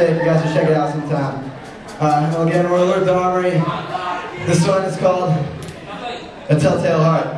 it. You guys should check it out sometime. Uh, again, we're Alert Armory. This one is called A Telltale Heart.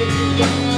Yeah.